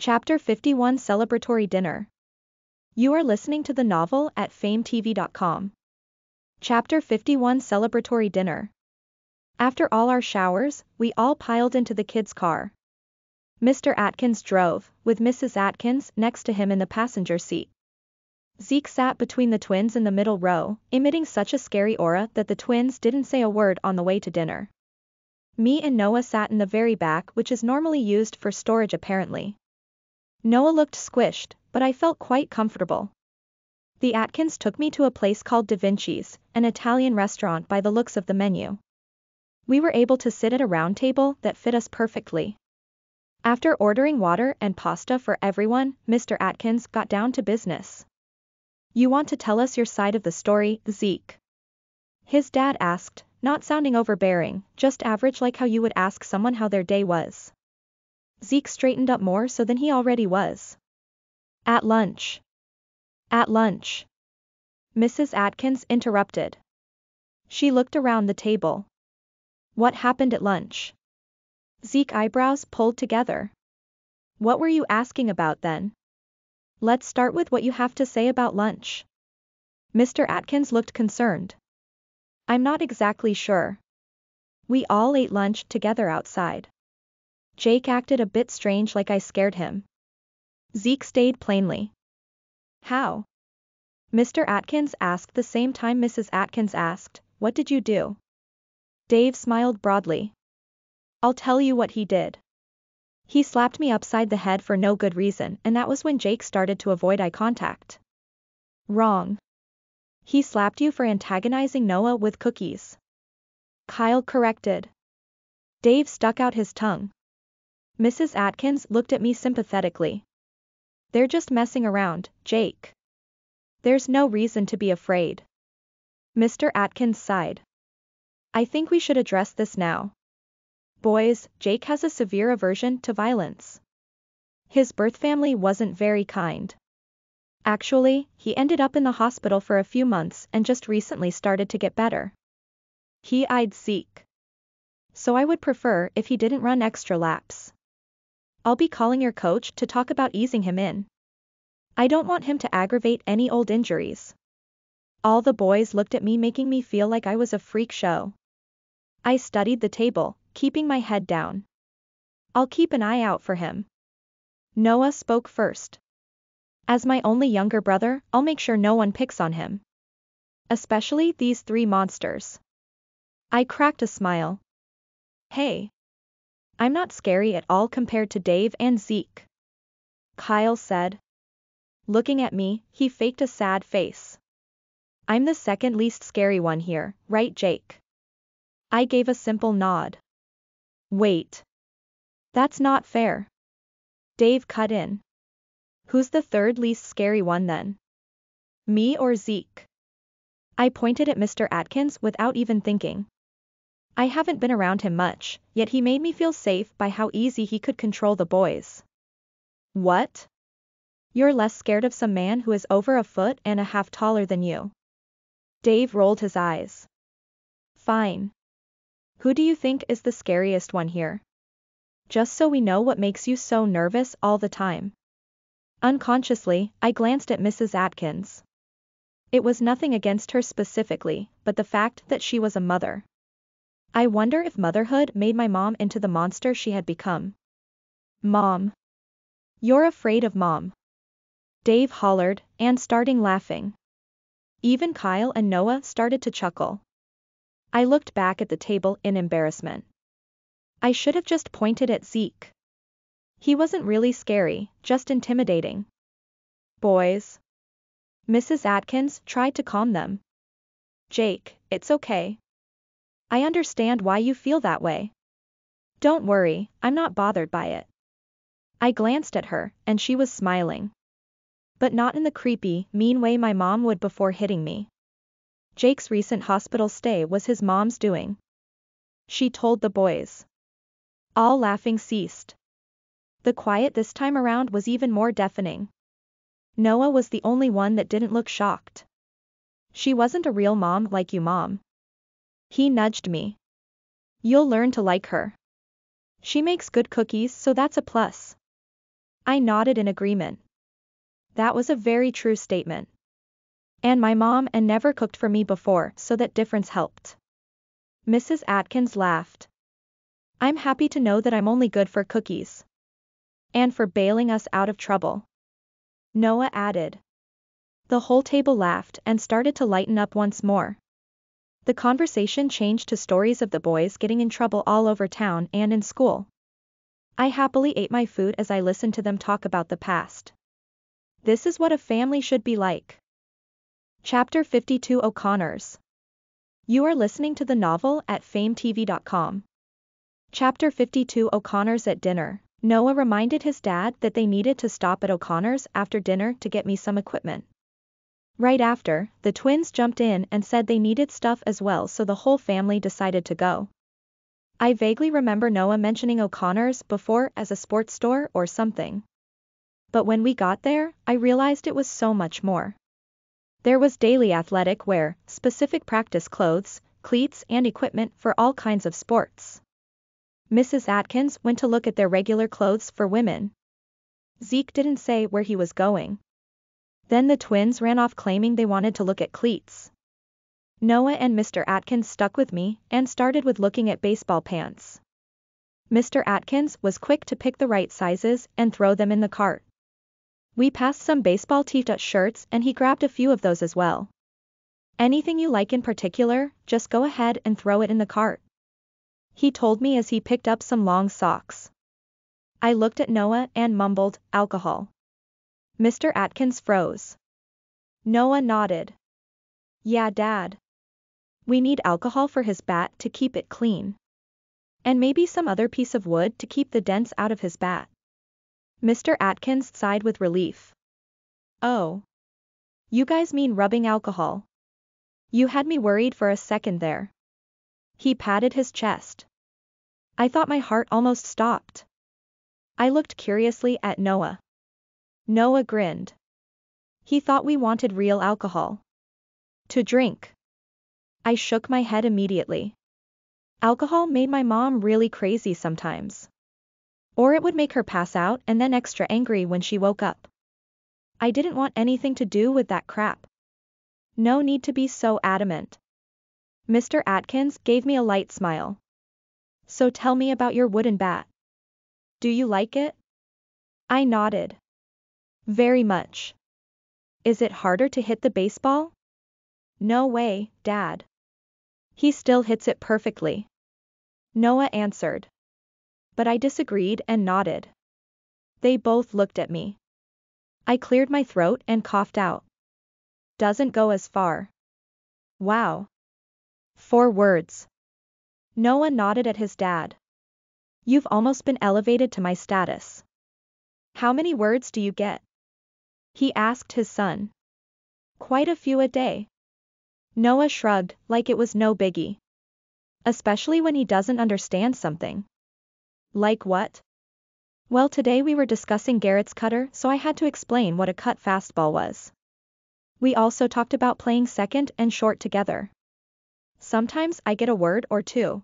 Chapter 51 Celebratory Dinner. You are listening to the novel at fametv.com. Chapter 51 Celebratory Dinner. After all our showers, we all piled into the kids' car. Mr. Atkins drove, with Mrs. Atkins next to him in the passenger seat. Zeke sat between the twins in the middle row, emitting such a scary aura that the twins didn't say a word on the way to dinner. Me and Noah sat in the very back which is normally used for storage apparently. Noah looked squished, but I felt quite comfortable. The Atkins took me to a place called Da Vinci's, an Italian restaurant by the looks of the menu. We were able to sit at a round table that fit us perfectly. After ordering water and pasta for everyone, Mr. Atkins got down to business. You want to tell us your side of the story, Zeke? His dad asked, not sounding overbearing, just average like how you would ask someone how their day was. Zeke straightened up more so than he already was. At lunch. At lunch. Mrs. Atkins interrupted. She looked around the table. What happened at lunch? Zeke eyebrows pulled together. What were you asking about then? Let's start with what you have to say about lunch. Mr. Atkins looked concerned. I'm not exactly sure. We all ate lunch together outside. Jake acted a bit strange like I scared him. Zeke stayed plainly. How? Mr. Atkins asked the same time Mrs. Atkins asked, What did you do? Dave smiled broadly. I'll tell you what he did. He slapped me upside the head for no good reason and that was when Jake started to avoid eye contact. Wrong. He slapped you for antagonizing Noah with cookies. Kyle corrected. Dave stuck out his tongue. Mrs. Atkins looked at me sympathetically. They're just messing around, Jake. There's no reason to be afraid. Mr. Atkins sighed. I think we should address this now. Boys, Jake has a severe aversion to violence. His birth family wasn't very kind. Actually, he ended up in the hospital for a few months and just recently started to get better. He eyed Zeke. So I would prefer if he didn't run extra laps. I'll be calling your coach to talk about easing him in. I don't want him to aggravate any old injuries. All the boys looked at me making me feel like I was a freak show. I studied the table, keeping my head down. I'll keep an eye out for him. Noah spoke first. As my only younger brother, I'll make sure no one picks on him. Especially these three monsters. I cracked a smile. Hey, I'm not scary at all compared to Dave and Zeke. Kyle said. Looking at me, he faked a sad face. I'm the second least scary one here, right Jake? I gave a simple nod. Wait. That's not fair. Dave cut in. Who's the third least scary one then? Me or Zeke? I pointed at Mr. Atkins without even thinking. I haven't been around him much, yet he made me feel safe by how easy he could control the boys. What? You're less scared of some man who is over a foot and a half taller than you. Dave rolled his eyes. Fine. Who do you think is the scariest one here? Just so we know what makes you so nervous all the time. Unconsciously, I glanced at Mrs. Atkins. It was nothing against her specifically, but the fact that she was a mother. I wonder if motherhood made my mom into the monster she had become. Mom. You're afraid of mom. Dave hollered, and starting laughing. Even Kyle and Noah started to chuckle. I looked back at the table in embarrassment. I should have just pointed at Zeke. He wasn't really scary, just intimidating. Boys. Mrs. Atkins tried to calm them. Jake, it's okay, I understand why you feel that way. Don't worry, I'm not bothered by it. I glanced at her, and she was smiling. But not in the creepy, mean way my mom would before hitting me. Jake's recent hospital stay was his mom's doing. She told the boys. All laughing ceased. The quiet this time around was even more deafening. Noah was the only one that didn't look shocked. She wasn't a real mom like you mom. He nudged me. You'll learn to like her. She makes good cookies so that's a plus. I nodded in agreement. That was a very true statement. And my mom and never cooked for me before so that difference helped. Mrs. Atkins laughed. I'm happy to know that I'm only good for cookies. And for bailing us out of trouble. Noah added. The whole table laughed and started to lighten up once more. The conversation changed to stories of the boys getting in trouble all over town and in school. I happily ate my food as I listened to them talk about the past. This is what a family should be like. Chapter 52 O'Conners. You are listening to the novel at fametv.com. Chapter 52 O'Conners at Dinner. Noah reminded his dad that they needed to stop at O'Conner's after dinner to get me some equipment. Right after, the twins jumped in and said they needed stuff as well so the whole family decided to go. I vaguely remember Noah mentioning O'Conner's before as a sports store or something. But when we got there, I realized it was so much more. There was daily athletic wear, specific practice clothes, cleats and equipment for all kinds of sports. Mrs. Atkins went to look at their regular clothes for women. Zeke didn't say where he was going. Then the twins ran off claiming they wanted to look at cleats. Noah and Mr. Atkins stuck with me and started with looking at baseball pants. Mr. Atkins was quick to pick the right sizes and throw them in the cart. We passed some baseball t-shirt shirts and he grabbed a few of those as well. Anything you like in particular, just go ahead and throw it in the cart. He told me as he picked up some long socks. I looked at Noah and mumbled, alcohol. Mr. Atkins froze. Noah nodded. Yeah dad. We need alcohol for his bat to keep it clean. And maybe some other piece of wood to keep the dents out of his bat. Mr. Atkins sighed with relief. Oh. You guys mean rubbing alcohol. You had me worried for a second there. He patted his chest. I thought my heart almost stopped. I looked curiously at Noah. Noah grinned. He thought we wanted real alcohol. To drink. I shook my head immediately. Alcohol made my mom really crazy sometimes. Or it would make her pass out and then extra angry when she woke up. I didn't want anything to do with that crap. No need to be so adamant. Mr. Atkins gave me a light smile. So tell me about your wooden bat. Do you like it? I nodded. Very much. Is it harder to hit the baseball? No way, Dad. He still hits it perfectly. Noah answered. But I disagreed and nodded. They both looked at me. I cleared my throat and coughed out. Doesn't go as far. Wow. Four words. Noah nodded at his dad. You've almost been elevated to my status. How many words do you get? He asked his son. Quite a few a day. Noah shrugged, like it was no biggie. Especially when he doesn't understand something. Like what? Well today we were discussing Garrett's cutter so I had to explain what a cut fastball was. We also talked about playing second and short together. Sometimes I get a word or two.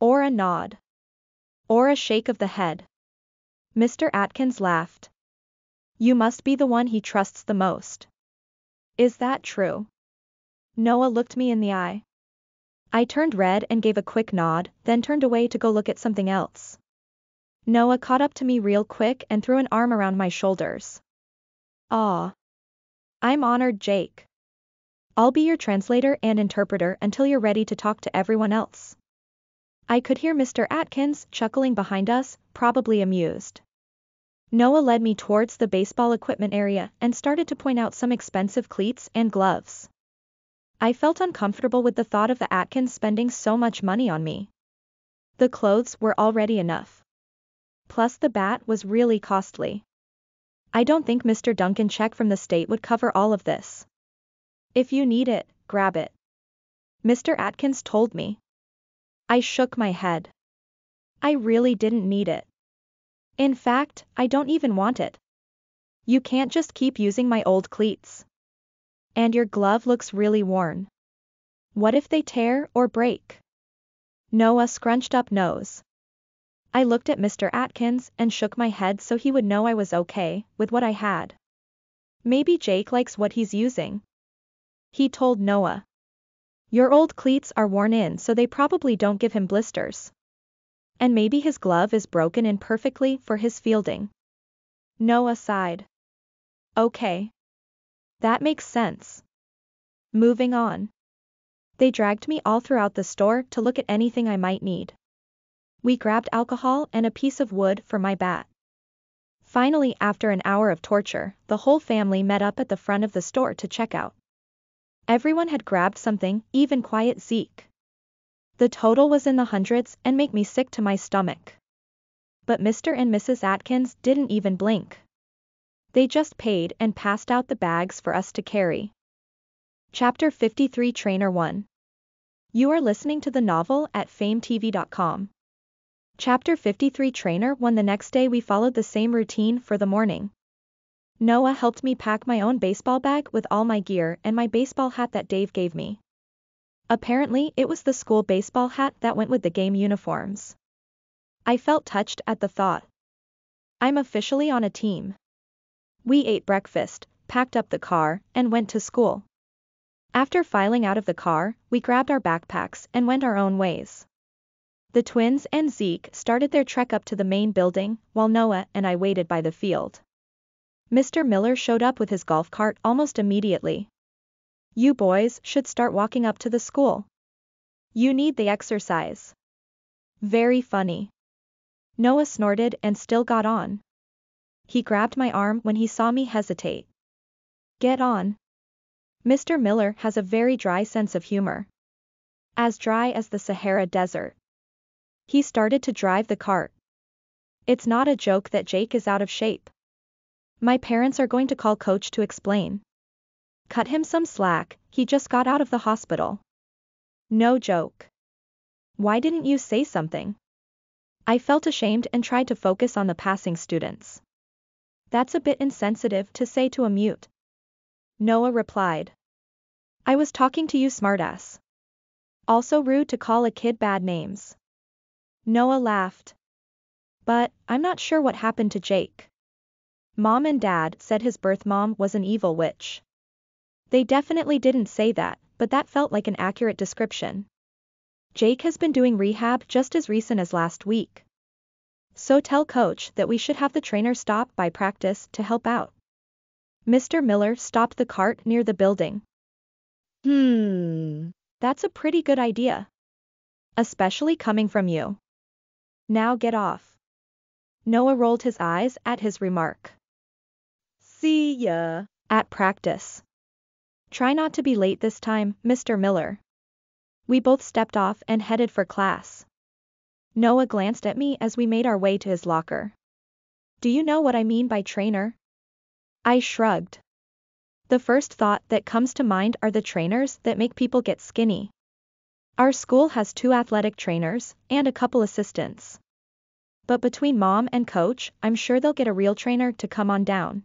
Or a nod. Or a shake of the head. Mr. Atkins laughed. You must be the one he trusts the most. Is that true? Noah looked me in the eye. I turned red and gave a quick nod, then turned away to go look at something else. Noah caught up to me real quick and threw an arm around my shoulders. Aw. I'm honored, Jake. I'll be your translator and interpreter until you're ready to talk to everyone else. I could hear Mr. Atkins chuckling behind us, probably amused. Noah led me towards the baseball equipment area and started to point out some expensive cleats and gloves. I felt uncomfortable with the thought of the Atkins spending so much money on me. The clothes were already enough. Plus the bat was really costly. I don't think Mr. Duncan check from the state would cover all of this. If you need it, grab it. Mr. Atkins told me. I shook my head. I really didn't need it. In fact, I don't even want it. You can't just keep using my old cleats. And your glove looks really worn. What if they tear or break? Noah scrunched up nose. I looked at Mr. Atkins and shook my head so he would know I was okay with what I had. Maybe Jake likes what he's using. He told Noah. Your old cleats are worn in so they probably don't give him blisters. And maybe his glove is broken in perfectly for his fielding. Noah sighed. Okay. That makes sense. Moving on. They dragged me all throughout the store to look at anything I might need. We grabbed alcohol and a piece of wood for my bat. Finally after an hour of torture, the whole family met up at the front of the store to check out. Everyone had grabbed something, even quiet Zeke. The total was in the hundreds and make me sick to my stomach. But Mr. and Mrs. Atkins didn't even blink. They just paid and passed out the bags for us to carry. Chapter 53 Trainer 1 You are listening to the novel at fametv.com. Chapter 53 Trainer 1 The next day we followed the same routine for the morning. Noah helped me pack my own baseball bag with all my gear and my baseball hat that Dave gave me. Apparently, it was the school baseball hat that went with the game uniforms. I felt touched at the thought. I'm officially on a team. We ate breakfast, packed up the car, and went to school. After filing out of the car, we grabbed our backpacks and went our own ways. The twins and Zeke started their trek up to the main building, while Noah and I waited by the field. Mr. Miller showed up with his golf cart almost immediately. You boys should start walking up to the school. You need the exercise. Very funny. Noah snorted and still got on. He grabbed my arm when he saw me hesitate. Get on. Mr. Miller has a very dry sense of humor. As dry as the Sahara Desert. He started to drive the cart. It's not a joke that Jake is out of shape. My parents are going to call coach to explain. Cut him some slack, he just got out of the hospital. No joke. Why didn't you say something? I felt ashamed and tried to focus on the passing students. That's a bit insensitive to say to a mute. Noah replied. I was talking to you smartass. Also rude to call a kid bad names. Noah laughed. But, I'm not sure what happened to Jake. Mom and dad said his birth mom was an evil witch. They definitely didn't say that, but that felt like an accurate description. Jake has been doing rehab just as recent as last week. So tell coach that we should have the trainer stop by practice to help out. Mr. Miller stopped the cart near the building. Hmm, that's a pretty good idea. Especially coming from you. Now get off. Noah rolled his eyes at his remark. See ya at practice. Try not to be late this time, Mr. Miller. We both stepped off and headed for class. Noah glanced at me as we made our way to his locker. Do you know what I mean by trainer? I shrugged. The first thought that comes to mind are the trainers that make people get skinny. Our school has two athletic trainers and a couple assistants. But between mom and coach, I'm sure they'll get a real trainer to come on down.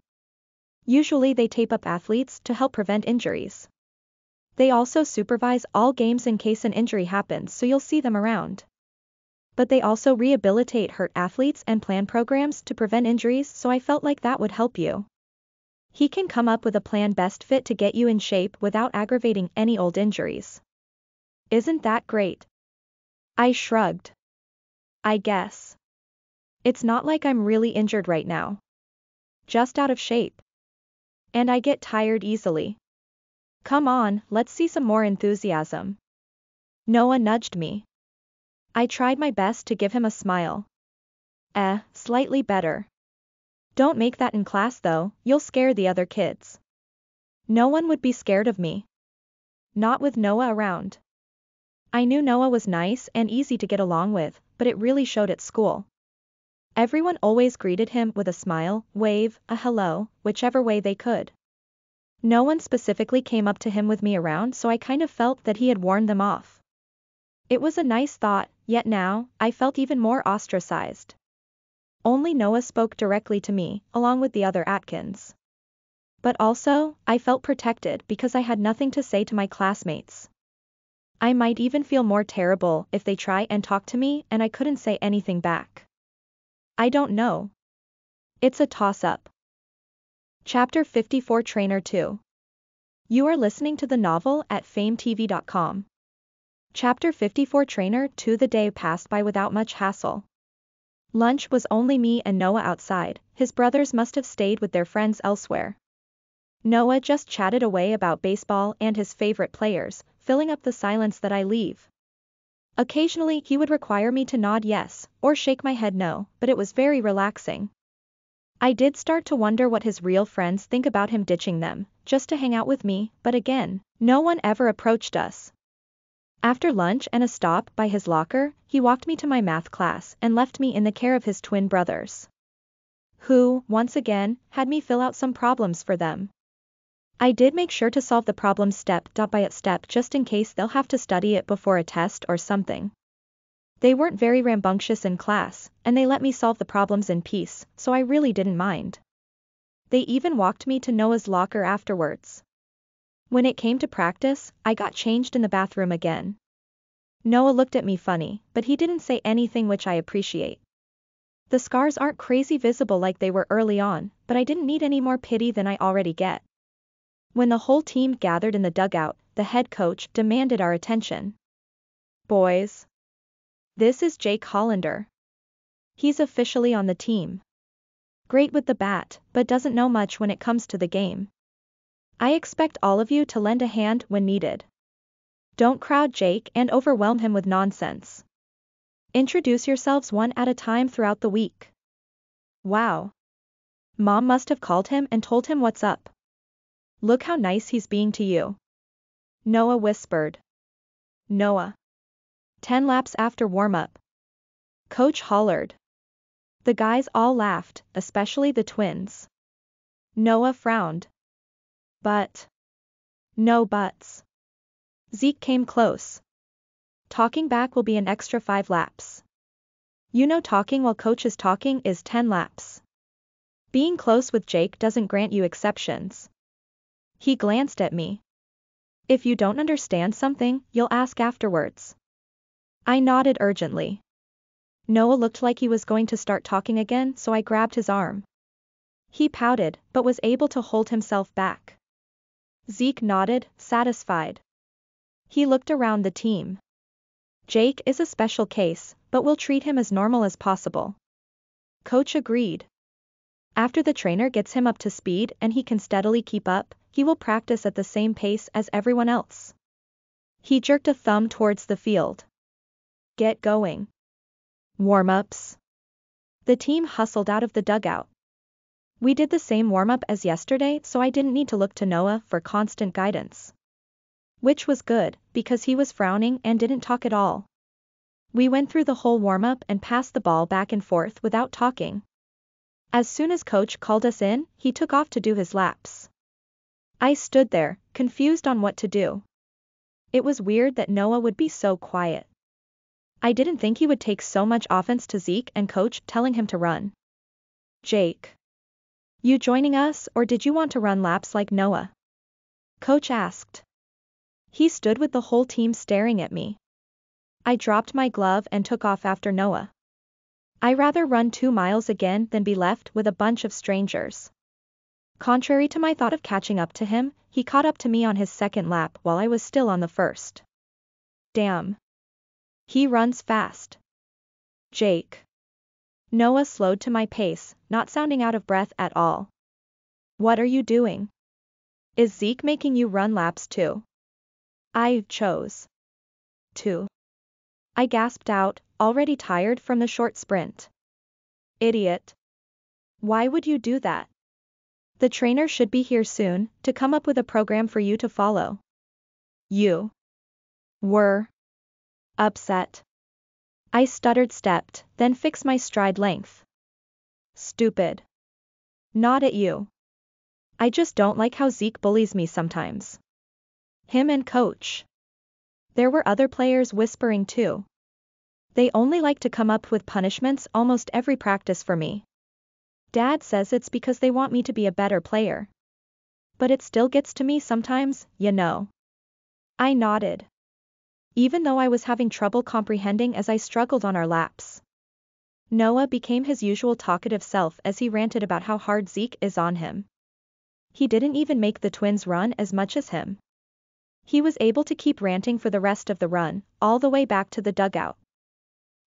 Usually they tape up athletes to help prevent injuries. They also supervise all games in case an injury happens so you'll see them around. But they also rehabilitate hurt athletes and plan programs to prevent injuries so I felt like that would help you. He can come up with a plan best fit to get you in shape without aggravating any old injuries. Isn't that great? I shrugged. I guess. It's not like I'm really injured right now. Just out of shape and I get tired easily. Come on, let's see some more enthusiasm. Noah nudged me. I tried my best to give him a smile. Eh, slightly better. Don't make that in class though, you'll scare the other kids. No one would be scared of me. Not with Noah around. I knew Noah was nice and easy to get along with, but it really showed at school. Everyone always greeted him with a smile, wave, a hello, whichever way they could. No one specifically came up to him with me around so I kind of felt that he had warned them off. It was a nice thought, yet now, I felt even more ostracized. Only Noah spoke directly to me, along with the other Atkins. But also, I felt protected because I had nothing to say to my classmates. I might even feel more terrible if they try and talk to me and I couldn't say anything back. I don't know. It's a toss-up. Chapter 54 Trainer 2 You are listening to the novel at fametv.com. Chapter 54 Trainer 2 The day passed by without much hassle. Lunch was only me and Noah outside, his brothers must have stayed with their friends elsewhere. Noah just chatted away about baseball and his favorite players, filling up the silence that I leave. Occasionally he would require me to nod yes, or shake my head no, but it was very relaxing. I did start to wonder what his real friends think about him ditching them, just to hang out with me, but again, no one ever approached us. After lunch and a stop by his locker, he walked me to my math class and left me in the care of his twin brothers. Who, once again, had me fill out some problems for them. I did make sure to solve the problem step by step just in case they'll have to study it before a test or something. They weren't very rambunctious in class, and they let me solve the problems in peace, so I really didn't mind. They even walked me to Noah's locker afterwards. When it came to practice, I got changed in the bathroom again. Noah looked at me funny, but he didn't say anything which I appreciate. The scars aren't crazy visible like they were early on, but I didn't need any more pity than I already get. When the whole team gathered in the dugout, the head coach demanded our attention. Boys. This is Jake Hollander. He's officially on the team. Great with the bat, but doesn't know much when it comes to the game. I expect all of you to lend a hand when needed. Don't crowd Jake and overwhelm him with nonsense. Introduce yourselves one at a time throughout the week. Wow. Mom must have called him and told him what's up. Look how nice he's being to you. Noah whispered. Noah. Ten laps after warm-up. Coach hollered. The guys all laughed, especially the twins. Noah frowned. But. No buts. Zeke came close. Talking back will be an extra 5 laps. You know talking while coach is talking is 10 laps. Being close with Jake doesn't grant you exceptions. He glanced at me. If you don't understand something, you'll ask afterwards. I nodded urgently. Noah looked like he was going to start talking again so I grabbed his arm. He pouted, but was able to hold himself back. Zeke nodded, satisfied. He looked around the team. Jake is a special case, but we'll treat him as normal as possible. Coach agreed. After the trainer gets him up to speed and he can steadily keep up, he will practice at the same pace as everyone else. He jerked a thumb towards the field. Get going. Warm-ups. The team hustled out of the dugout. We did the same warm-up as yesterday so I didn't need to look to Noah for constant guidance. Which was good, because he was frowning and didn't talk at all. We went through the whole warm-up and passed the ball back and forth without talking. As soon as coach called us in, he took off to do his laps. I stood there, confused on what to do. It was weird that Noah would be so quiet. I didn't think he would take so much offense to Zeke and coach telling him to run. Jake. You joining us or did you want to run laps like Noah? Coach asked. He stood with the whole team staring at me. I dropped my glove and took off after Noah. I'd rather run two miles again than be left with a bunch of strangers. Contrary to my thought of catching up to him, he caught up to me on his second lap while I was still on the first. Damn. He runs fast. Jake. Noah slowed to my pace, not sounding out of breath at all. What are you doing? Is Zeke making you run laps too? I chose. to. I gasped out, already tired from the short sprint. Idiot. Why would you do that? The trainer should be here soon, to come up with a program for you to follow. You. were. upset. I stuttered stepped, then fixed my stride length. Stupid. Not at you. I just don't like how Zeke bullies me sometimes. Him and coach. There were other players whispering too. They only like to come up with punishments almost every practice for me. Dad says it's because they want me to be a better player. But it still gets to me sometimes, you know. I nodded even though I was having trouble comprehending as I struggled on our laps. Noah became his usual talkative self as he ranted about how hard Zeke is on him. He didn't even make the twins run as much as him. He was able to keep ranting for the rest of the run, all the way back to the dugout.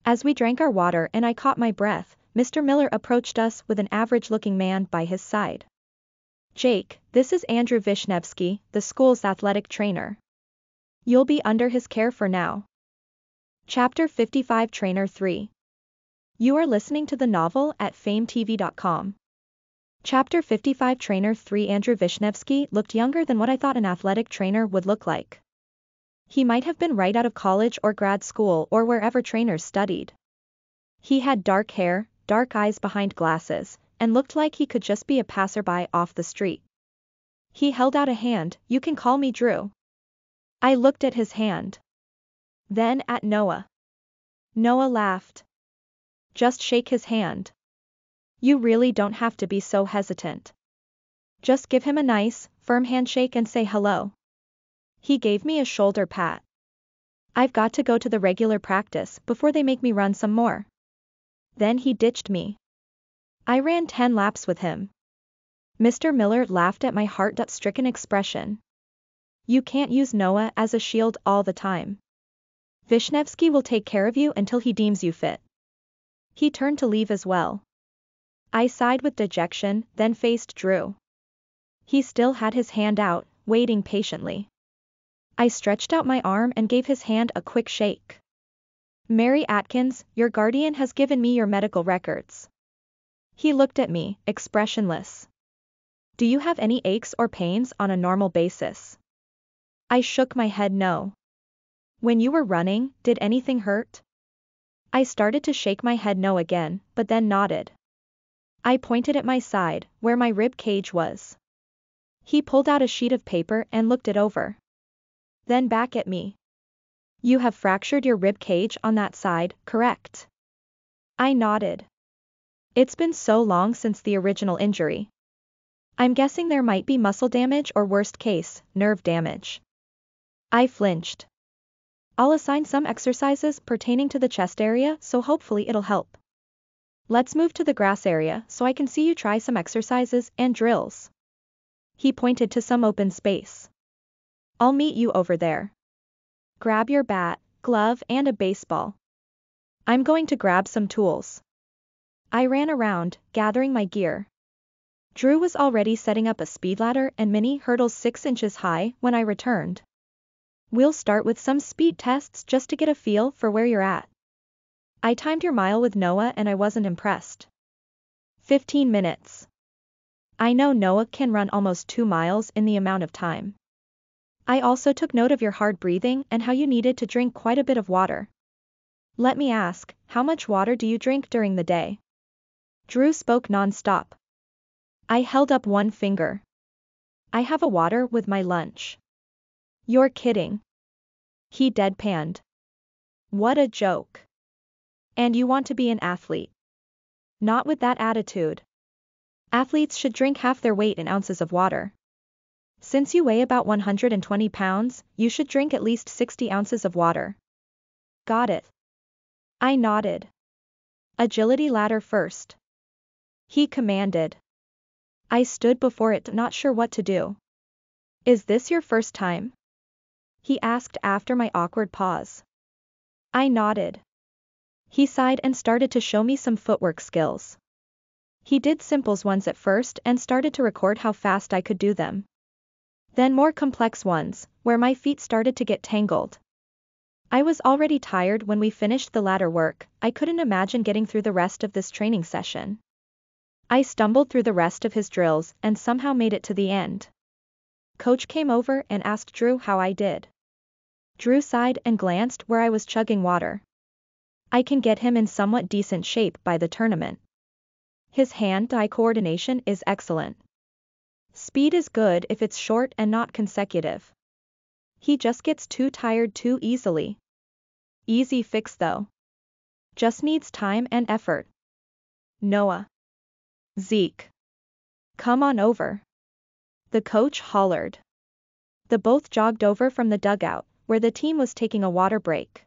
As we drank our water and I caught my breath, Mr. Miller approached us with an average-looking man by his side. Jake, this is Andrew Vishnevsky, the school's athletic trainer. You'll be under his care for now. Chapter 55 Trainer 3 You are listening to the novel at fametv.com. Chapter 55 Trainer 3 Andrew Vishnevsky looked younger than what I thought an athletic trainer would look like. He might have been right out of college or grad school or wherever trainers studied. He had dark hair, dark eyes behind glasses, and looked like he could just be a passerby off the street. He held out a hand, you can call me Drew. I looked at his hand. Then at Noah. Noah laughed. Just shake his hand. You really don't have to be so hesitant. Just give him a nice, firm handshake and say hello. He gave me a shoulder pat. I've got to go to the regular practice before they make me run some more. Then he ditched me. I ran 10 laps with him. Mr. Miller laughed at my heart-stricken expression. You can't use Noah as a shield all the time. Vishnevsky will take care of you until he deems you fit. He turned to leave as well. I sighed with dejection, then faced Drew. He still had his hand out, waiting patiently. I stretched out my arm and gave his hand a quick shake. Mary Atkins, your guardian has given me your medical records. He looked at me, expressionless. Do you have any aches or pains on a normal basis? I shook my head no. When you were running, did anything hurt? I started to shake my head no again, but then nodded. I pointed at my side, where my rib cage was. He pulled out a sheet of paper and looked it over. Then back at me. You have fractured your rib cage on that side, correct? I nodded. It's been so long since the original injury. I'm guessing there might be muscle damage or worst case, nerve damage. I flinched. I'll assign some exercises pertaining to the chest area so hopefully it'll help. Let's move to the grass area so I can see you try some exercises and drills. He pointed to some open space. I'll meet you over there. Grab your bat, glove and a baseball. I'm going to grab some tools. I ran around, gathering my gear. Drew was already setting up a speed ladder and mini hurdles 6 inches high when I returned. We'll start with some speed tests just to get a feel for where you're at. I timed your mile with Noah and I wasn't impressed. 15 minutes. I know Noah can run almost 2 miles in the amount of time. I also took note of your hard breathing and how you needed to drink quite a bit of water. Let me ask, how much water do you drink during the day? Drew spoke non-stop. I held up one finger. I have a water with my lunch. You're kidding. He deadpanned. What a joke. And you want to be an athlete. Not with that attitude. Athletes should drink half their weight in ounces of water. Since you weigh about 120 pounds, you should drink at least 60 ounces of water. Got it. I nodded. Agility ladder first. He commanded. I stood before it not sure what to do. Is this your first time? He asked after my awkward pause. I nodded. He sighed and started to show me some footwork skills. He did simples ones at first and started to record how fast I could do them. Then more complex ones, where my feet started to get tangled. I was already tired when we finished the ladder work, I couldn't imagine getting through the rest of this training session. I stumbled through the rest of his drills and somehow made it to the end. Coach came over and asked Drew how I did. Drew sighed and glanced where I was chugging water. I can get him in somewhat decent shape by the tournament. His hand-eye coordination is excellent. Speed is good if it's short and not consecutive. He just gets too tired too easily. Easy fix though. Just needs time and effort. Noah. Zeke. Come on over. The coach hollered. The both jogged over from the dugout, where the team was taking a water break.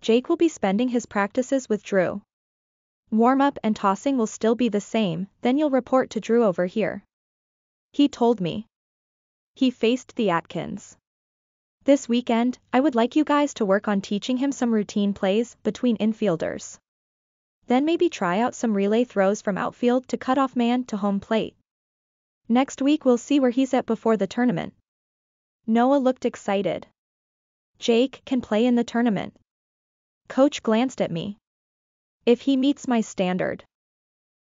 Jake will be spending his practices with Drew. Warm-up and tossing will still be the same, then you'll report to Drew over here. He told me. He faced the Atkins. This weekend, I would like you guys to work on teaching him some routine plays between infielders. Then maybe try out some relay throws from outfield to cut off man to home plate. Next week we'll see where he's at before the tournament. Noah looked excited. Jake can play in the tournament. Coach glanced at me. If he meets my standard.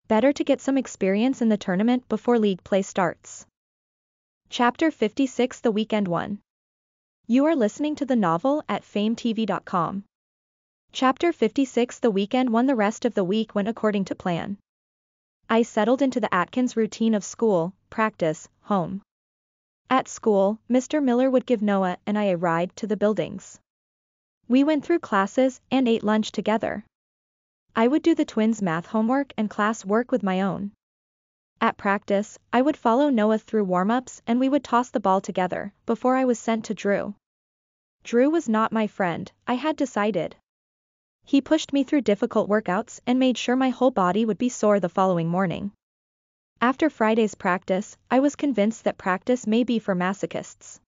Better to get some experience in the tournament before league play starts. Chapter 56 The Weekend One. You are listening to the novel at fametv.com. Chapter 56 The weekend won the rest of the week went according to plan. I settled into the Atkins routine of school, practice, home. At school, Mr. Miller would give Noah and I a ride to the buildings. We went through classes and ate lunch together. I would do the twins' math homework and class work with my own. At practice, I would follow Noah through warm-ups and we would toss the ball together, before I was sent to Drew. Drew was not my friend, I had decided. He pushed me through difficult workouts and made sure my whole body would be sore the following morning. After Friday's practice, I was convinced that practice may be for masochists.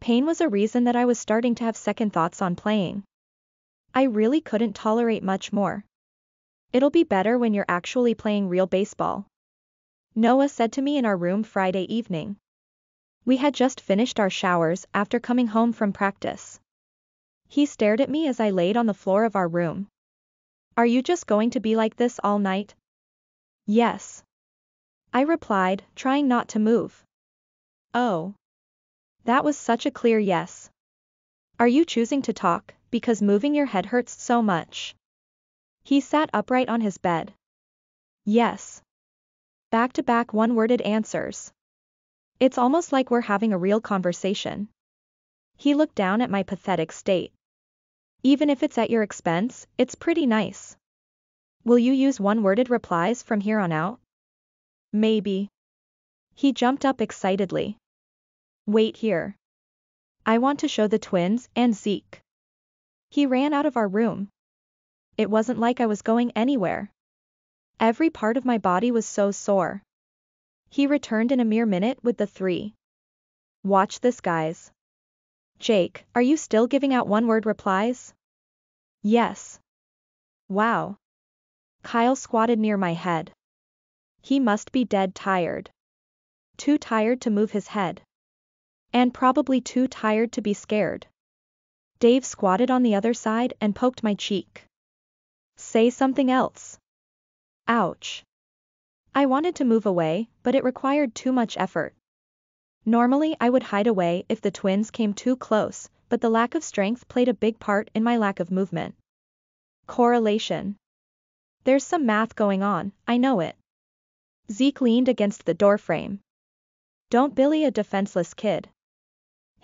Pain was a reason that I was starting to have second thoughts on playing. I really couldn't tolerate much more. It'll be better when you're actually playing real baseball. Noah said to me in our room Friday evening. We had just finished our showers after coming home from practice. He stared at me as I laid on the floor of our room. Are you just going to be like this all night? Yes. I replied, trying not to move. Oh. That was such a clear yes. Are you choosing to talk, because moving your head hurts so much? He sat upright on his bed. Yes. Back to back one worded answers. It's almost like we're having a real conversation. He looked down at my pathetic state. Even if it's at your expense, it's pretty nice. Will you use one-worded replies from here on out? Maybe. He jumped up excitedly. Wait here. I want to show the twins and Zeke. He ran out of our room. It wasn't like I was going anywhere. Every part of my body was so sore. He returned in a mere minute with the three. Watch this guys. Jake, are you still giving out one-word replies? Yes. Wow. Kyle squatted near my head. He must be dead tired. Too tired to move his head. And probably too tired to be scared. Dave squatted on the other side and poked my cheek. Say something else. Ouch. I wanted to move away, but it required too much effort. Normally I would hide away if the twins came too close, but the lack of strength played a big part in my lack of movement. Correlation. There's some math going on, I know it. Zeke leaned against the doorframe. Don't Billy a defenseless kid.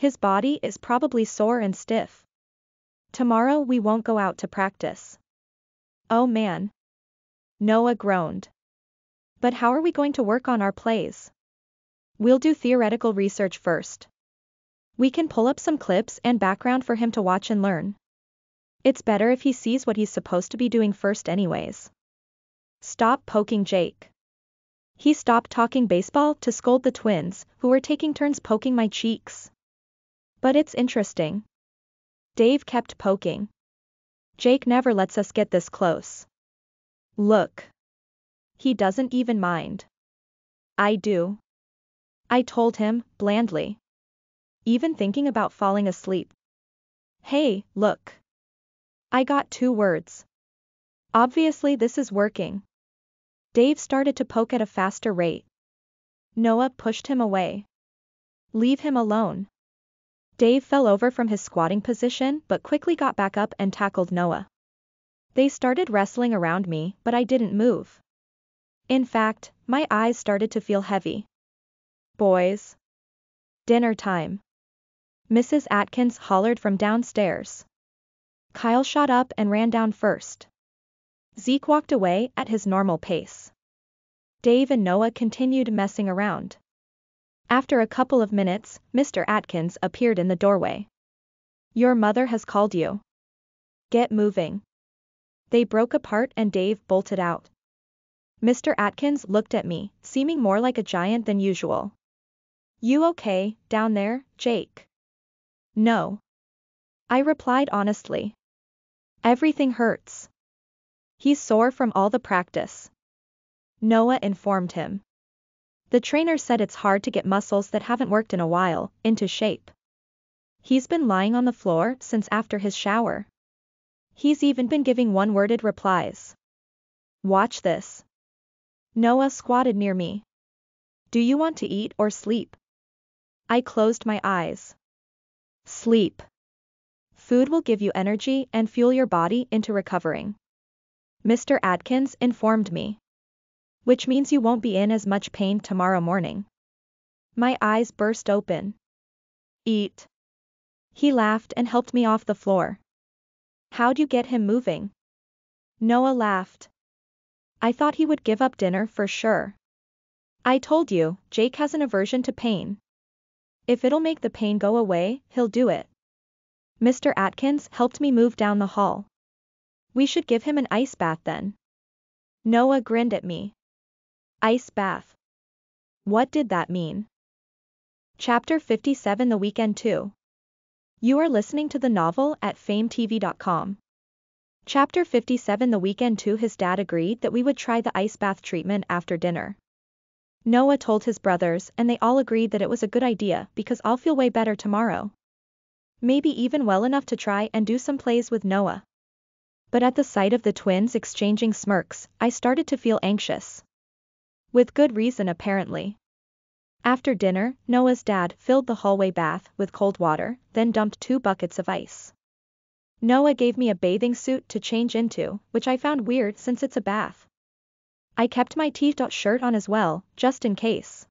His body is probably sore and stiff. Tomorrow we won't go out to practice. Oh man. Noah groaned. But how are we going to work on our plays? We'll do theoretical research first. We can pull up some clips and background for him to watch and learn. It's better if he sees what he's supposed to be doing first anyways. Stop poking Jake. He stopped talking baseball to scold the twins, who were taking turns poking my cheeks. But it's interesting. Dave kept poking. Jake never lets us get this close. Look. He doesn't even mind. I do. I told him, blandly. Even thinking about falling asleep. Hey, look. I got two words. Obviously this is working. Dave started to poke at a faster rate. Noah pushed him away. Leave him alone. Dave fell over from his squatting position but quickly got back up and tackled Noah. They started wrestling around me, but I didn't move. In fact, my eyes started to feel heavy. Boys. Dinner time. Mrs. Atkins hollered from downstairs. Kyle shot up and ran down first. Zeke walked away at his normal pace. Dave and Noah continued messing around. After a couple of minutes, Mr. Atkins appeared in the doorway. Your mother has called you. Get moving. They broke apart and Dave bolted out. Mr. Atkins looked at me, seeming more like a giant than usual. You okay, down there, Jake? No. I replied honestly. Everything hurts. He's sore from all the practice. Noah informed him. The trainer said it's hard to get muscles that haven't worked in a while, into shape. He's been lying on the floor since after his shower. He's even been giving one-worded replies. Watch this. Noah squatted near me. Do you want to eat or sleep? I closed my eyes. Sleep. Food will give you energy and fuel your body into recovering. Mr. Atkins informed me. Which means you won't be in as much pain tomorrow morning. My eyes burst open. Eat. He laughed and helped me off the floor. How'd you get him moving? Noah laughed. I thought he would give up dinner for sure. I told you, Jake has an aversion to pain. If it'll make the pain go away, he'll do it. Mr. Atkins helped me move down the hall. We should give him an ice bath then. Noah grinned at me. Ice bath. What did that mean? Chapter 57 The Weekend 2 you are listening to the novel at fametv.com. Chapter 57 The weekend 2 His dad agreed that we would try the ice bath treatment after dinner. Noah told his brothers and they all agreed that it was a good idea because I'll feel way better tomorrow. Maybe even well enough to try and do some plays with Noah. But at the sight of the twins exchanging smirks, I started to feel anxious. With good reason apparently. After dinner, Noah's dad filled the hallway bath with cold water, then dumped two buckets of ice. Noah gave me a bathing suit to change into, which I found weird since it's a bath. I kept my t-shirt shirt on as well, just in case.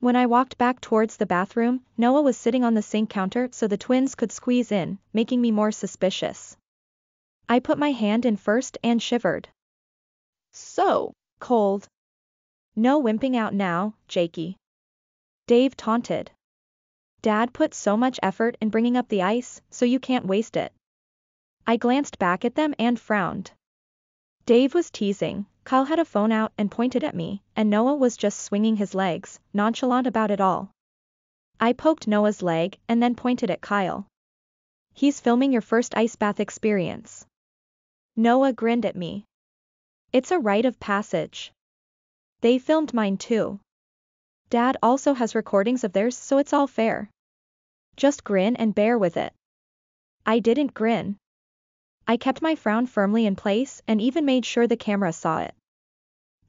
When I walked back towards the bathroom, Noah was sitting on the sink counter so the twins could squeeze in, making me more suspicious. I put my hand in first and shivered. So, cold. No wimping out now, Jakey. Dave taunted. Dad put so much effort in bringing up the ice, so you can't waste it. I glanced back at them and frowned. Dave was teasing, Kyle had a phone out and pointed at me, and Noah was just swinging his legs, nonchalant about it all. I poked Noah's leg and then pointed at Kyle. He's filming your first ice bath experience. Noah grinned at me. It's a rite of passage. They filmed mine too. Dad also has recordings of theirs so it's all fair. Just grin and bear with it. I didn't grin. I kept my frown firmly in place and even made sure the camera saw it.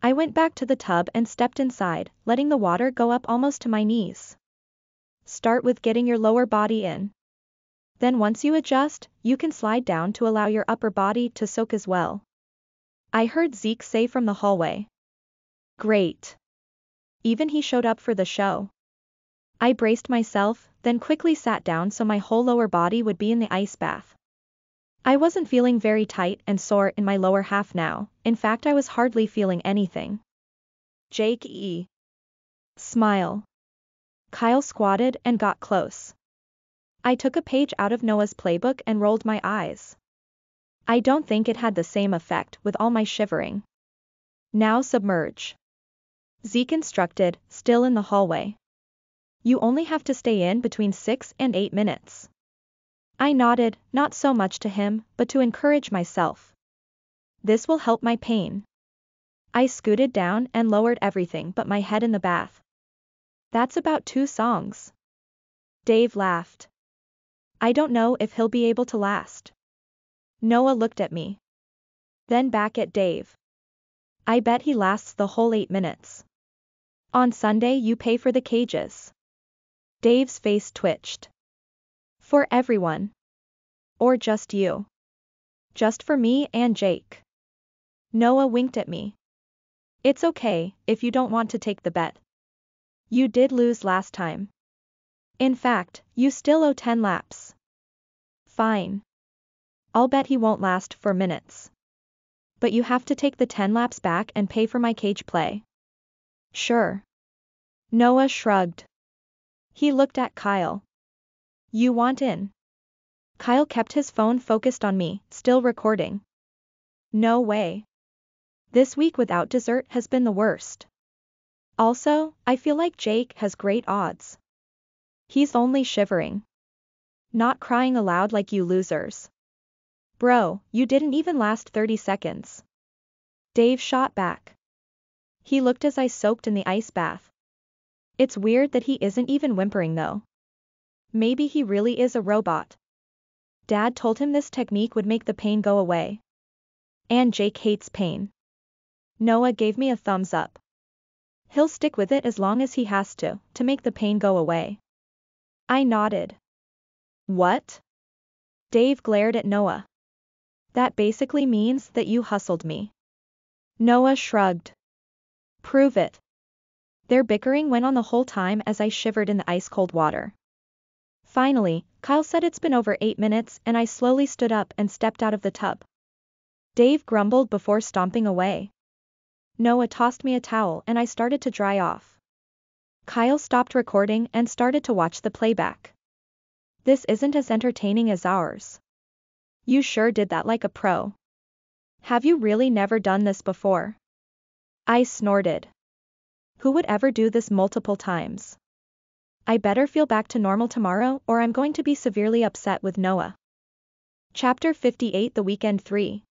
I went back to the tub and stepped inside, letting the water go up almost to my knees. Start with getting your lower body in. Then once you adjust, you can slide down to allow your upper body to soak as well. I heard Zeke say from the hallway. Great. Even he showed up for the show. I braced myself, then quickly sat down so my whole lower body would be in the ice bath. I wasn't feeling very tight and sore in my lower half now, in fact I was hardly feeling anything. Jake E. Smile. Kyle squatted and got close. I took a page out of Noah's playbook and rolled my eyes. I don't think it had the same effect with all my shivering. Now submerge. Zeke instructed, still in the hallway. You only have to stay in between 6 and 8 minutes. I nodded, not so much to him, but to encourage myself. This will help my pain. I scooted down and lowered everything but my head in the bath. That's about two songs. Dave laughed. I don't know if he'll be able to last. Noah looked at me. Then back at Dave. I bet he lasts the whole eight minutes. On Sunday you pay for the cages. Dave's face twitched. For everyone. Or just you. Just for me and Jake. Noah winked at me. It's okay, if you don't want to take the bet. You did lose last time. In fact, you still owe 10 laps. Fine. I'll bet he won't last for minutes. But you have to take the 10 laps back and pay for my cage play. Sure. Noah shrugged. He looked at Kyle. You want in? Kyle kept his phone focused on me, still recording. No way. This week without dessert has been the worst. Also, I feel like Jake has great odds. He's only shivering. Not crying aloud like you losers. Bro, you didn't even last 30 seconds. Dave shot back. He looked as I soaked in the ice bath. It's weird that he isn't even whimpering though. Maybe he really is a robot. Dad told him this technique would make the pain go away. And Jake hates pain. Noah gave me a thumbs up. He'll stick with it as long as he has to, to make the pain go away. I nodded. What? Dave glared at Noah. That basically means that you hustled me. Noah shrugged. Prove it. Their bickering went on the whole time as I shivered in the ice-cold water. Finally, Kyle said it's been over eight minutes and I slowly stood up and stepped out of the tub. Dave grumbled before stomping away. Noah tossed me a towel and I started to dry off. Kyle stopped recording and started to watch the playback. This isn't as entertaining as ours. You sure did that like a pro. Have you really never done this before? I snorted. Who would ever do this multiple times? I better feel back to normal tomorrow or I'm going to be severely upset with Noah. Chapter 58 The Weekend 3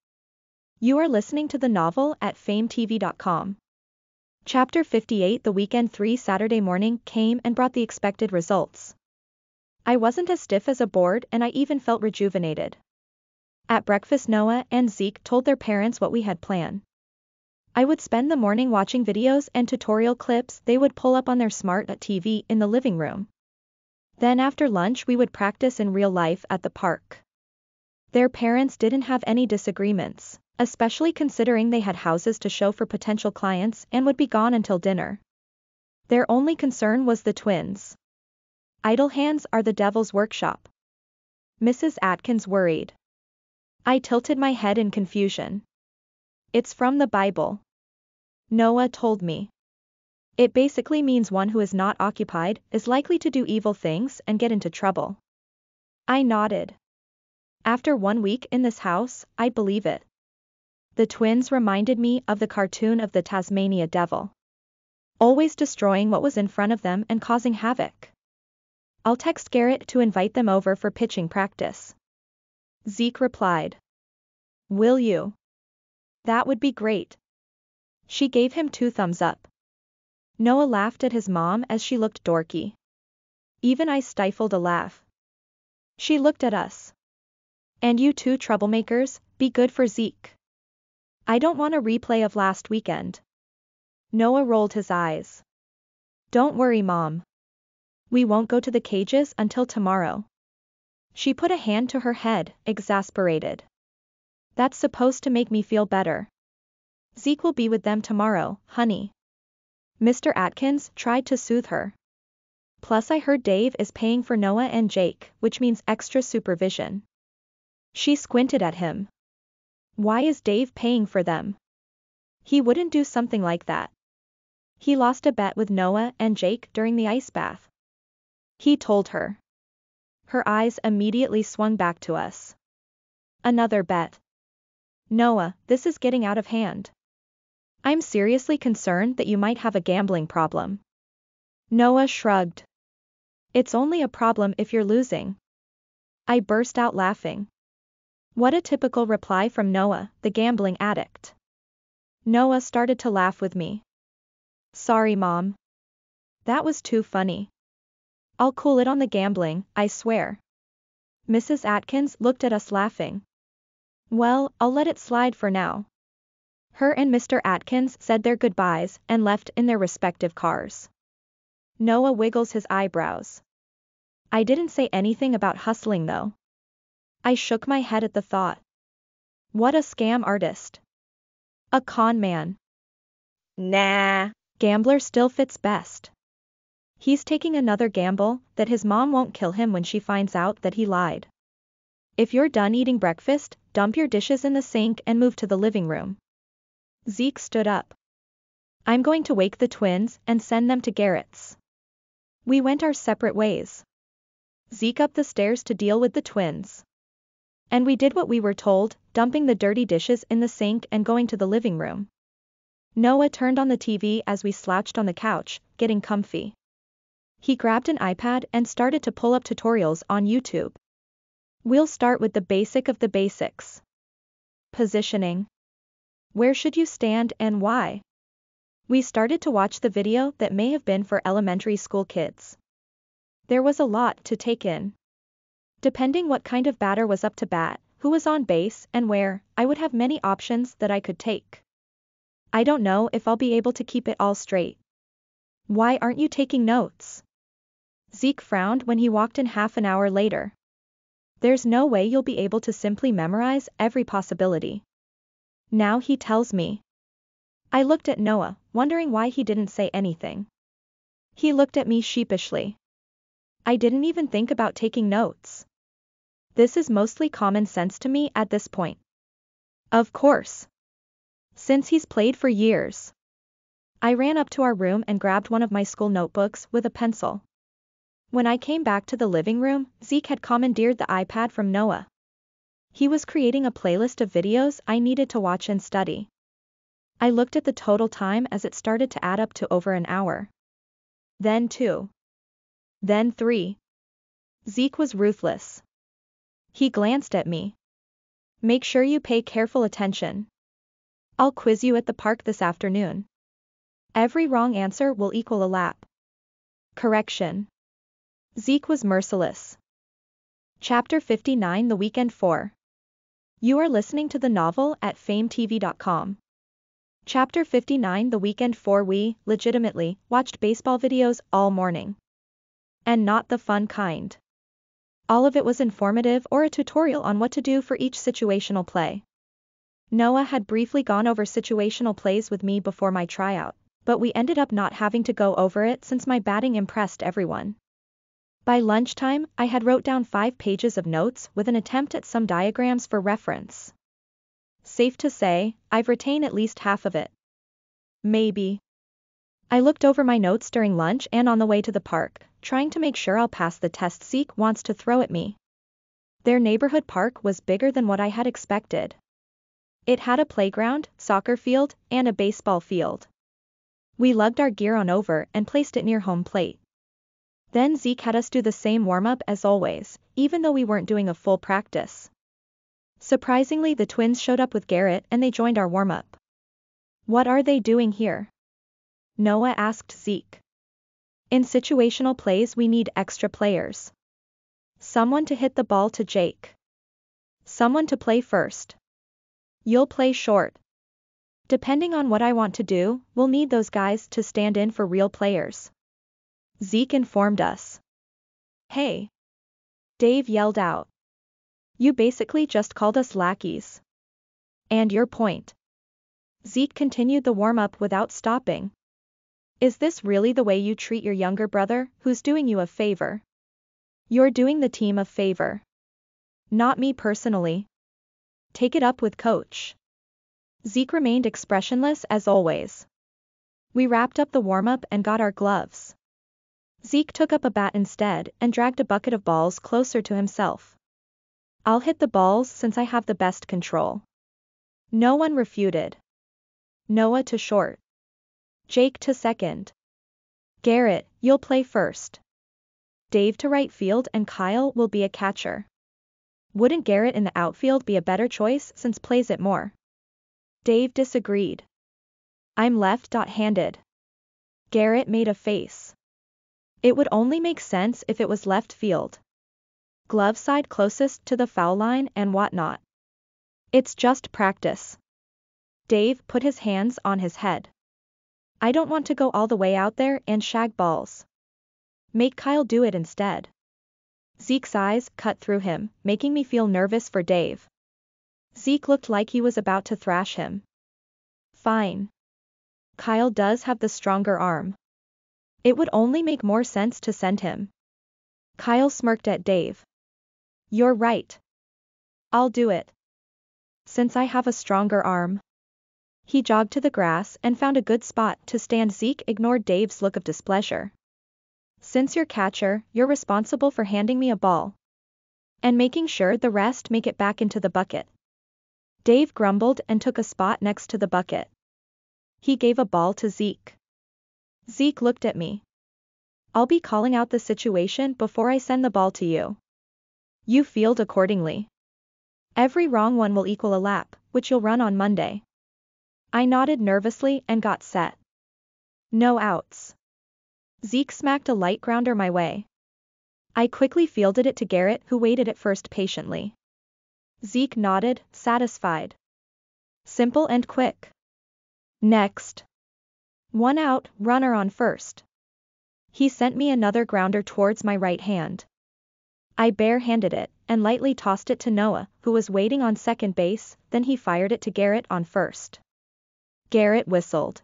You are listening to the novel at fametv.com. Chapter 58 The Weekend 3 Saturday morning came and brought the expected results. I wasn't as stiff as a board and I even felt rejuvenated. At breakfast Noah and Zeke told their parents what we had planned. I would spend the morning watching videos and tutorial clips they would pull up on their smart TV in the living room. Then after lunch we would practice in real life at the park. Their parents didn't have any disagreements, especially considering they had houses to show for potential clients and would be gone until dinner. Their only concern was the twins. Idle hands are the devil's workshop. Mrs. Atkins worried. I tilted my head in confusion. It's from the Bible. Noah told me. It basically means one who is not occupied is likely to do evil things and get into trouble. I nodded. After one week in this house, I believe it. The twins reminded me of the cartoon of the Tasmania Devil. Always destroying what was in front of them and causing havoc. I'll text Garrett to invite them over for pitching practice. Zeke replied. Will you? That would be great. She gave him two thumbs up. Noah laughed at his mom as she looked dorky. Even I stifled a laugh. She looked at us. And you two troublemakers, be good for Zeke. I don't want a replay of last weekend. Noah rolled his eyes. Don't worry mom. We won't go to the cages until tomorrow. She put a hand to her head, exasperated. That's supposed to make me feel better. Zeke will be with them tomorrow, honey. Mr. Atkins tried to soothe her. Plus I heard Dave is paying for Noah and Jake, which means extra supervision. She squinted at him. Why is Dave paying for them? He wouldn't do something like that. He lost a bet with Noah and Jake during the ice bath. He told her. Her eyes immediately swung back to us. Another bet. Noah, this is getting out of hand. I'm seriously concerned that you might have a gambling problem. Noah shrugged. It's only a problem if you're losing. I burst out laughing. What a typical reply from Noah, the gambling addict. Noah started to laugh with me. Sorry mom. That was too funny. I'll cool it on the gambling, I swear. Mrs. Atkins looked at us laughing. Well, I'll let it slide for now. Her and Mr. Atkins said their goodbyes and left in their respective cars. Noah wiggles his eyebrows. I didn't say anything about hustling though. I shook my head at the thought. What a scam artist. A con man. Nah. Gambler still fits best. He's taking another gamble that his mom won't kill him when she finds out that he lied. If you're done eating breakfast, dump your dishes in the sink and move to the living room. Zeke stood up. I'm going to wake the twins and send them to Garrett's. We went our separate ways. Zeke up the stairs to deal with the twins. And we did what we were told, dumping the dirty dishes in the sink and going to the living room. Noah turned on the TV as we slouched on the couch, getting comfy. He grabbed an iPad and started to pull up tutorials on YouTube. We'll start with the basic of the basics. Positioning. Where should you stand and why? We started to watch the video that may have been for elementary school kids. There was a lot to take in. Depending what kind of batter was up to bat, who was on base and where, I would have many options that I could take. I don't know if I'll be able to keep it all straight. Why aren't you taking notes? Zeke frowned when he walked in half an hour later. There's no way you'll be able to simply memorize every possibility. Now he tells me. I looked at Noah, wondering why he didn't say anything. He looked at me sheepishly. I didn't even think about taking notes. This is mostly common sense to me at this point. Of course. Since he's played for years. I ran up to our room and grabbed one of my school notebooks with a pencil. When I came back to the living room, Zeke had commandeered the iPad from Noah. He was creating a playlist of videos I needed to watch and study. I looked at the total time as it started to add up to over an hour. Then two. Then three. Zeke was ruthless. He glanced at me. Make sure you pay careful attention. I'll quiz you at the park this afternoon. Every wrong answer will equal a lap. Correction. Zeke was merciless. Chapter 59 The Weekend 4. You are listening to the novel at fametv.com. Chapter 59 The Weekend 4 We, legitimately, watched baseball videos all morning. And not the fun kind. All of it was informative or a tutorial on what to do for each situational play. Noah had briefly gone over situational plays with me before my tryout, but we ended up not having to go over it since my batting impressed everyone. By lunchtime, I had wrote down five pages of notes with an attempt at some diagrams for reference. Safe to say, I've retained at least half of it. Maybe. I looked over my notes during lunch and on the way to the park, trying to make sure I'll pass the test Zeke wants to throw at me. Their neighborhood park was bigger than what I had expected. It had a playground, soccer field, and a baseball field. We lugged our gear on over and placed it near home plate. Then Zeke had us do the same warm-up as always, even though we weren't doing a full practice. Surprisingly the twins showed up with Garrett and they joined our warm-up. What are they doing here? Noah asked Zeke. In situational plays we need extra players. Someone to hit the ball to Jake. Someone to play first. You'll play short. Depending on what I want to do, we'll need those guys to stand in for real players. Zeke informed us. Hey. Dave yelled out. You basically just called us lackeys. And your point. Zeke continued the warm-up without stopping. Is this really the way you treat your younger brother, who's doing you a favor? You're doing the team a favor. Not me personally. Take it up with coach. Zeke remained expressionless as always. We wrapped up the warm-up and got our gloves. Zeke took up a bat instead and dragged a bucket of balls closer to himself. I'll hit the balls since I have the best control. No one refuted. Noah to short. Jake to second. Garrett, you'll play first. Dave to right field and Kyle will be a catcher. Wouldn't Garrett in the outfield be a better choice since plays it more? Dave disagreed. I'm left-handed. Garrett made a face. It would only make sense if it was left field. Glove side closest to the foul line and whatnot. It's just practice. Dave put his hands on his head. I don't want to go all the way out there and shag balls. Make Kyle do it instead. Zeke's eyes cut through him, making me feel nervous for Dave. Zeke looked like he was about to thrash him. Fine. Kyle does have the stronger arm. It would only make more sense to send him. Kyle smirked at Dave. You're right. I'll do it. Since I have a stronger arm. He jogged to the grass and found a good spot to stand Zeke ignored Dave's look of displeasure. Since you're catcher, you're responsible for handing me a ball. And making sure the rest make it back into the bucket. Dave grumbled and took a spot next to the bucket. He gave a ball to Zeke. Zeke looked at me. I'll be calling out the situation before I send the ball to you. You field accordingly. Every wrong one will equal a lap, which you'll run on Monday. I nodded nervously and got set. No outs. Zeke smacked a light grounder my way. I quickly fielded it to Garrett who waited at first patiently. Zeke nodded, satisfied. Simple and quick. Next. One out, runner on first. He sent me another grounder towards my right hand. I bare-handed it, and lightly tossed it to Noah, who was waiting on second base, then he fired it to Garrett on first. Garrett whistled.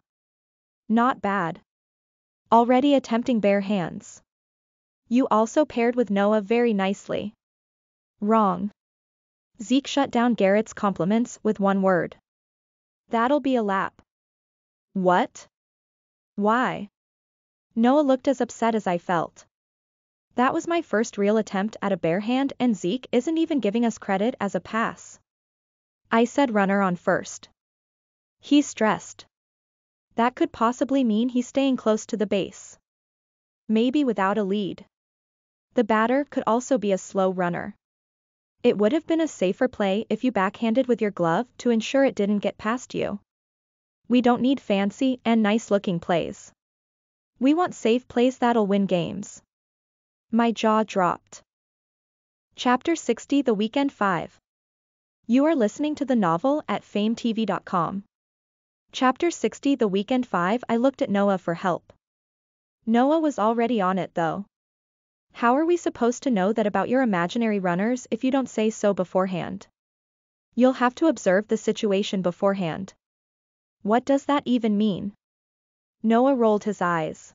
Not bad. Already attempting bare hands. You also paired with Noah very nicely. Wrong. Zeke shut down Garrett's compliments with one word. That'll be a lap. What? Why? Noah looked as upset as I felt. That was my first real attempt at a bare hand and Zeke isn't even giving us credit as a pass. I said runner on first. He's stressed. That could possibly mean he's staying close to the base. Maybe without a lead. The batter could also be a slow runner. It would have been a safer play if you backhanded with your glove to ensure it didn't get past you. We don't need fancy and nice looking plays. We want safe plays that'll win games. My jaw dropped. Chapter 60 The Weekend 5 You are listening to the novel at fametv.com. Chapter 60 The Weekend 5 I looked at Noah for help. Noah was already on it though. How are we supposed to know that about your imaginary runners if you don't say so beforehand? You'll have to observe the situation beforehand. What does that even mean? Noah rolled his eyes.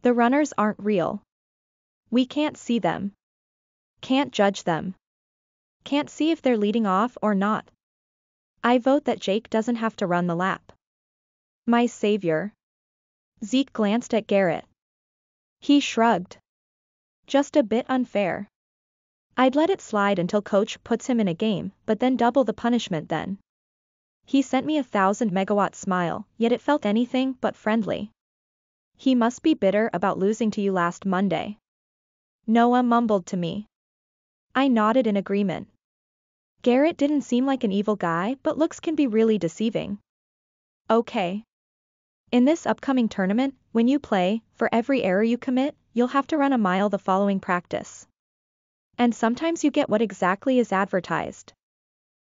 The runners aren't real. We can't see them. Can't judge them. Can't see if they're leading off or not. I vote that Jake doesn't have to run the lap. My savior. Zeke glanced at Garrett. He shrugged. Just a bit unfair. I'd let it slide until coach puts him in a game, but then double the punishment then. He sent me a thousand megawatt smile, yet it felt anything but friendly. He must be bitter about losing to you last Monday. Noah mumbled to me. I nodded in agreement. Garrett didn't seem like an evil guy, but looks can be really deceiving. Okay. In this upcoming tournament, when you play, for every error you commit, you'll have to run a mile the following practice. And sometimes you get what exactly is advertised.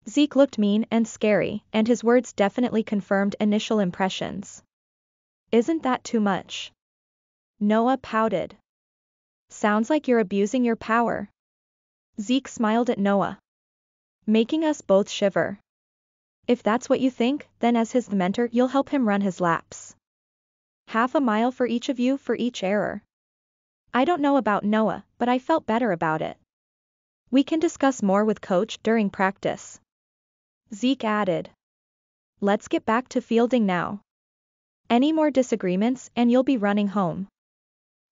Zeke looked mean and scary, and his words definitely confirmed initial impressions. Isn't that too much? Noah pouted. Sounds like you're abusing your power. Zeke smiled at Noah. Making us both shiver. If that's what you think, then as his mentor you'll help him run his laps. Half a mile for each of you for each error. I don't know about Noah, but I felt better about it. We can discuss more with coach during practice. Zeke added. Let's get back to fielding now. Any more disagreements and you'll be running home.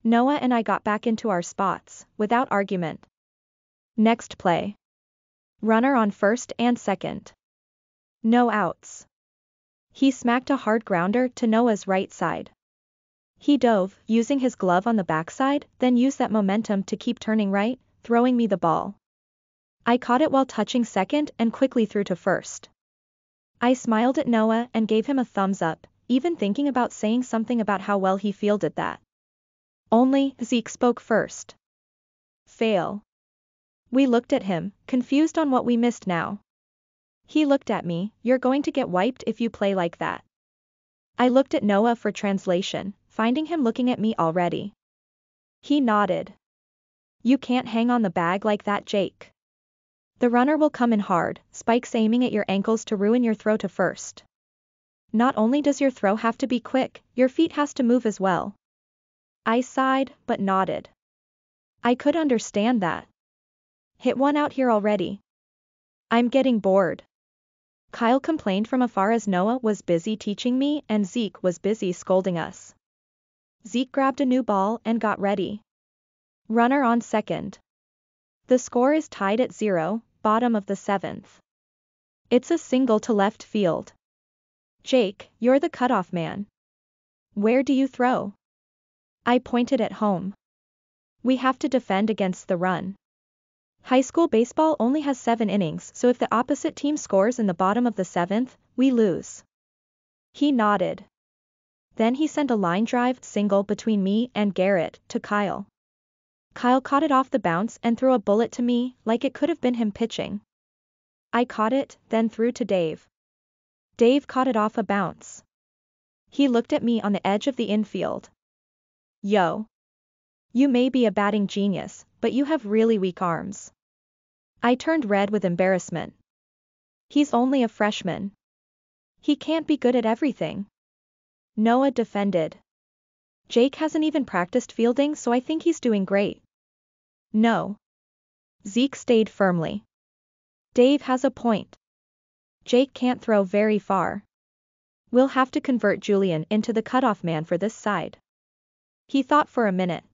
Noah and I got back into our spots, without argument. Next play. Runner on first and second. No outs. He smacked a hard grounder to Noah's right side. He dove, using his glove on the backside, then used that momentum to keep turning right, throwing me the ball. I caught it while touching second and quickly threw to first. I smiled at Noah and gave him a thumbs up, even thinking about saying something about how well he fielded that. Only, Zeke spoke first. Fail. We looked at him, confused on what we missed now. He looked at me, you're going to get wiped if you play like that. I looked at Noah for translation, finding him looking at me already. He nodded. You can't hang on the bag like that Jake. The runner will come in hard, spikes aiming at your ankles to ruin your throw to first. Not only does your throw have to be quick, your feet has to move as well. I sighed, but nodded. I could understand that. Hit one out here already. I'm getting bored. Kyle complained from afar as Noah was busy teaching me and Zeke was busy scolding us. Zeke grabbed a new ball and got ready. Runner on second. The score is tied at zero, bottom of the seventh. It's a single to left field. Jake, you're the cutoff man. Where do you throw? I pointed at home. We have to defend against the run. High school baseball only has seven innings, so if the opposite team scores in the bottom of the seventh, we lose. He nodded. Then he sent a line drive single between me and Garrett to Kyle. Kyle caught it off the bounce and threw a bullet to me, like it could have been him pitching. I caught it, then threw to Dave. Dave caught it off a bounce. He looked at me on the edge of the infield. Yo. You may be a batting genius, but you have really weak arms. I turned red with embarrassment. He's only a freshman. He can't be good at everything. Noah defended. Jake hasn't even practiced fielding so I think he's doing great. No. Zeke stayed firmly. Dave has a point. Jake can't throw very far. We'll have to convert Julian into the cutoff man for this side. He thought for a minute.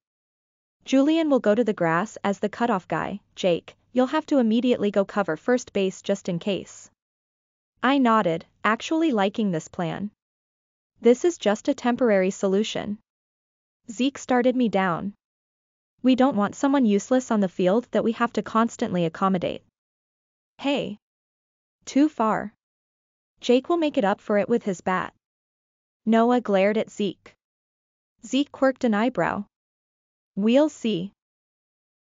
Julian will go to the grass as the cutoff guy, Jake, you'll have to immediately go cover first base just in case. I nodded, actually liking this plan. This is just a temporary solution. Zeke started me down. We don't want someone useless on the field that we have to constantly accommodate. Hey. Too far. Jake will make it up for it with his bat. Noah glared at Zeke. Zeke quirked an eyebrow. We'll see.